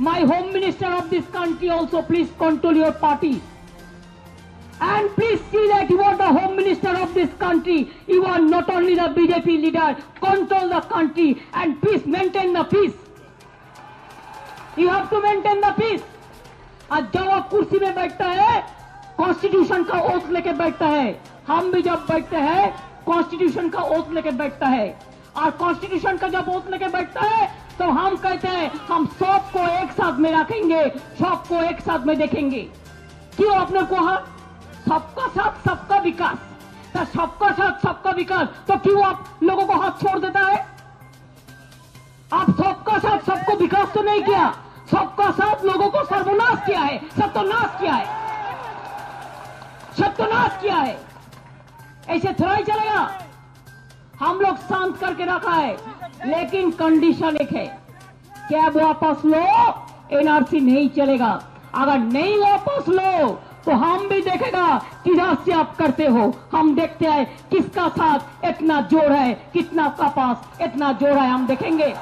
of this country also please control your party. And please see that you are the home minister of this country. You are not only the BJP leader, control the country and please maintain the peace. You have to maintain the peace. आज जब वो कुर्सी में बैठता है constitution का oath लेके बैठता है हम भी जब बैठते हैं कॉन्स्टिट्यूशन का ओथ लेके बैठता है और कॉन्स्टिट्यूशन का जब ओथ लेके बैठता है तो हम कहते हैं, हम सबको एक साथ में रखेंगे, सबको एक साथ में देखेंगे। क्यों आपने कहा? सबका साथ, सबका विकास। तो सबका साथ, सबका विकास। तो क्यों आप लोगों को हाथ छोड़ देता है? आप सबका साथ, सबको विकास तो नहीं किया। सबका साथ लोगों को सर्वनाश किया है। सत्यानाश किया है। सत्यानाश किया है। ऐसे थोड़ा ही चलेगा। हम लोग शांत करके रखा है, लेकिन कंडीशन एक है। क्या वापस लो? एनआरसी नहीं चलेगा। अगर नहीं वापस लो तो हम भी देखेगा किधर से आप करते हो। हम देखते हैं किसका साथ इतना ज़ोर है, कितना कपास पास इतना ज़ोर है, हम देखेंगे।